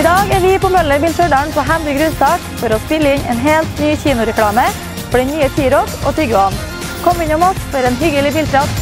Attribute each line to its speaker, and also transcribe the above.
Speaker 1: I dag er vi på Møller Bil Stjørdal på hemmelig grunnstart for å spille inn en helt ny kinoreklame for den nye T-Roc og Tiguan. Kom innom oss for en hyggelig bilprat